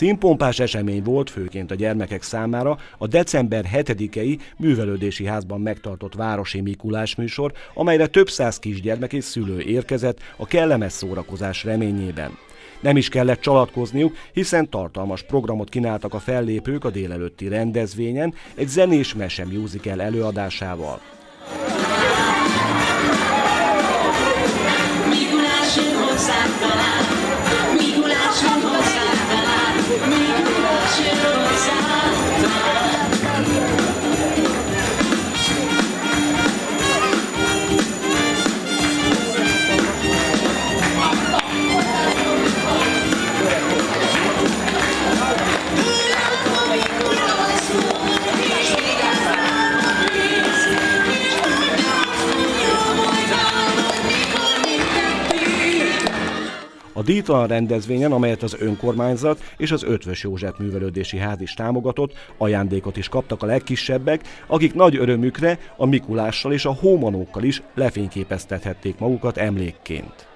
Színpompás esemény volt főként a gyermekek számára a december 7-i művelődési házban megtartott Városi Mikulás műsor, amelyre több száz kisgyermek és szülő érkezett a kellemes szórakozás reményében. Nem is kellett csalatkozniuk, hiszen tartalmas programot kínáltak a fellépők a délelőtti rendezvényen egy zenés mese musical előadásával. A díjtalan rendezvényen, amelyet az önkormányzat és az Ötvös József Művelődési Ház is támogatott, ajándékot is kaptak a legkisebbek, akik nagy örömükre a Mikulással és a hómanókkal is lefényképeztethették magukat emlékként.